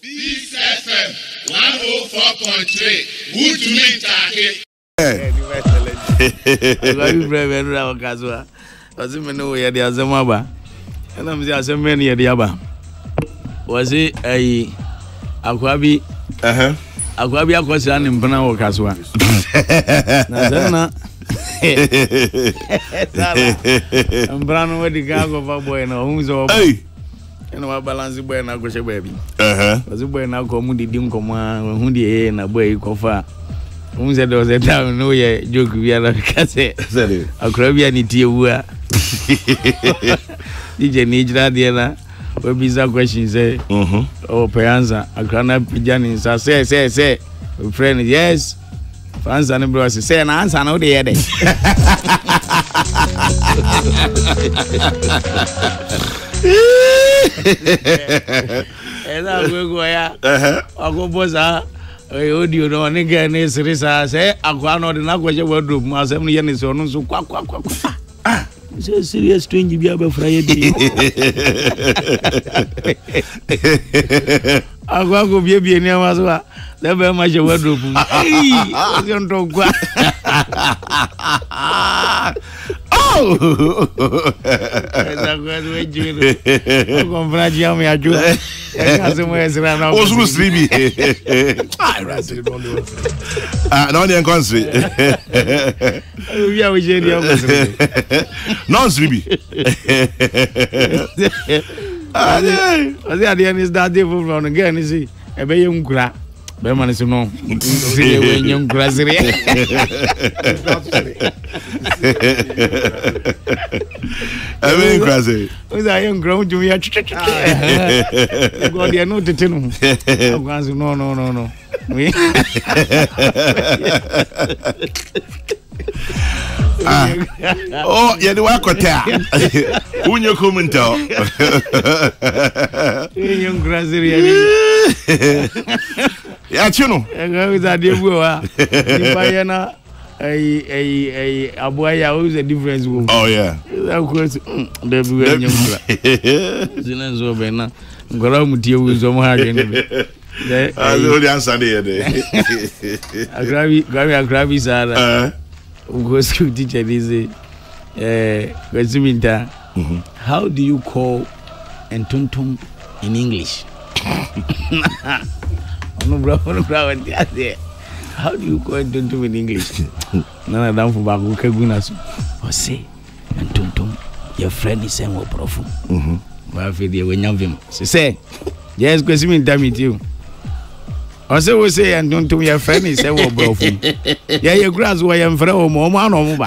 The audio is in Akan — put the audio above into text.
Peace FM one oh four point three wotumi ntaake. Asɔre fura bɛ nura wɔ ka so a ɔsi mi ni wo yɛ de asɛm aba ɛna mi sɛ asɛm bɛ ni yɛ de aba wɔsi ɛyi akwa bi akwa bi akɔsira ne mpena wɔ ka so a na sɛ na mpena no wɔdi ka akɔfa bɔ yɛ na ɔhun sɛ ɔbɔ. ɛna wabalanse bɔɛ no akɔhyɛ baabi ɔse bɔɛ no akɔ mu didi nkɔmmɔ a wahu deɛ ɛyɛ na bɔɛ yi kɔfa a wohu sɛ dɛ ɔsɛ tam ne woyɛ joke biara ka sɛ akora bi a ne tie wu a gyigya ne gyina adeɛ na wabisa question sɛ ɔwɔ pɛ ansa akora no apagya ne nsa sɛ sɛ sɛ frɛ no yes fransa no berɛ ɔse sɛ na ansa no wode yɛ dɛ ɛna agogo ɔya ɔkɔbɔ saa audio no ɔne gɛ ne sere saa sɛ akoa no ɔde no akɔhyɛ wadrop mu asɛm no yɛ ne sɛ ɔno nso kwakwakwa Ah, sɛ serious strange bi abɛfra yɛ bi akɔakɔ biebie nneɛma so a na bɛrima hyɛ wardrobe mu ɔsɛ ntɔnkwa kɔmfena gyea me adwo ɛka se mo ɛsra na ɔsoro siri bi na ɔne ɛnkɔ nsere obi a wohyɛ di ɔmo sere nɔɔse bi ɔsɛ adeɛ ne sdade foforɔ no gɛ ne se ɛbɛyɛ nkura bɛrima no se no sereɛ wɔnyɛ nkura sereɛ ɛbɛyɛ nkura sereɛ wosɛ ayɛ nkura wotumi yɛ twetwetwetwe ɛgɔdeɛ ne wotete no ho akwan se no no no no Ah. Oh, yɛde woakɔtɛ a wonyɛ kom ntɛ hɔ yɛakye no ɛyi ɛyi ɛyi aboa yi a o is a difference wo. ɔ yɛ. ɛsɛ akɔ ɛsɛ dɛbi wɛ nyɛ nkura. sinɛ nsọ bɛ na nkura mu tie wu nsọ mu ha kɛ ne bɛ. wode ansa ne yɛ dɛgrami akra bi saa na wokɔ school teacher de se kwasimi nta how do you call ntontom in english ɔno bra ɔno bra wɔde aseɛ how do you call ntontom in english na nadamfo baako ka gu na so ɔse ntontom yɛfrɛ ne sɛn wɔ borɔfo mhm. ma afei deɛ wanya vim se sɛ yes kwasi me ntameti o ɔsɛ wo sɛ yɛ ntontom yɛfrɛ ne sɛ wɔ borɔfo yi yɛyɛ kura so wɔ yɛmfrɛ wɔ ma ɔmo ana ɔmo ba